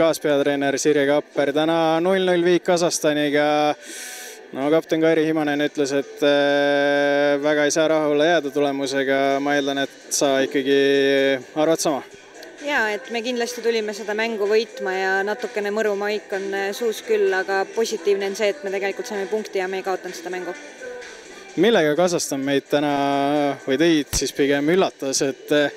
kaaspeatreener Sirje Kapper, täna null-null viik Kasahstaniga. no kapten Kairi Himanen ütles, et äh, väga ei saa rahule jääda tulemusega, ma eeldan, et sa ikkagi arvad sama? jaa, et me kindlasti tulime seda mängu võitma ja natukene mõru maik on äh, suus küll, aga positiivne on see, et me tegelikult saime punkti ja me ei kaotanud seda mängu. Millega Kasahstan meid täna või teid siis pigem üllatas, et äh,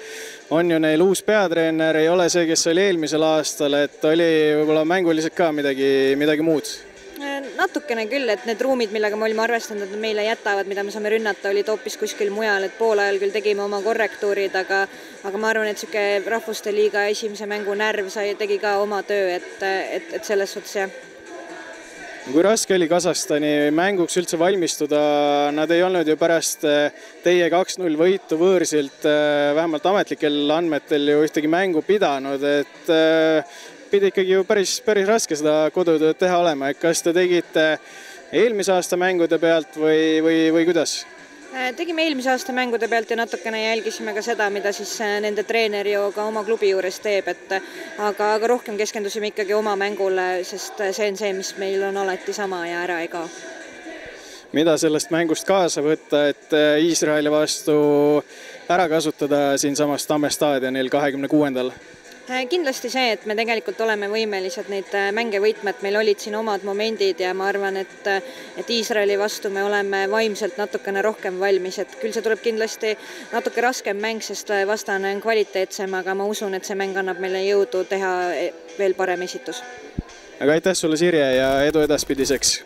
on ju neil uus peatreener, ei ole see, kes oli eelmisel aastal, et oli võib-olla mänguliselt ka midagi, midagi muud? natukene küll, et need ruumid, millega me olime arvestanud, et nad meile jätavad, mida me saame rünnata, olid hoopis kuskil mujal, et poolajal küll tegime oma korrektuurid, aga aga ma arvan, et niisugune Rahvuste Liiga esimese mängu närv sai, tegi ka oma töö, et, et, et selles suhtes jah kui raske oli Kasahstani mänguks üldse valmistuda, nad ei olnud ju pärast eh, teie kaks-null võitu võõrsilt eh, vähemalt ametlikel andmetel ju ühtegi mängu pidanud, et eh, pidi ikkagi ju päris, päris raske seda kodutööd teha olema, et kas te tegite eelmise aasta mängude pealt või, või, või kuidas? Äh, tegime eelmise aasta mängude pealt ja natukene jälgisime ka seda, mida siis äh, nende treener ju ka oma klubi juures teeb, et äh, aga, aga rohkem keskendusime ikkagi oma mängule, sest see on see, mis meil on alati sama ja ära ei kao. mida sellest mängust kaasa võtta, et Iisraeli vastu ära kasutada siinsamas Tamme staadionil kahekümne kuuendal? Äh, kindlasti see, et me tegelikult oleme võimelised neid äh, mänge võitma, et meil olid siin omad momendid ja ma arvan, et äh, et Iisraeli vastu me oleme vaimselt natukene rohkem valmis, et küll see tuleb kindlasti natuke raskem mäng, sest vastane on kvaliteetsem, aga ma usun, et see mäng annab meile jõudu teha veel parem esitus. aga aitäh sulle, Sirje, ja edu edaspidiseks!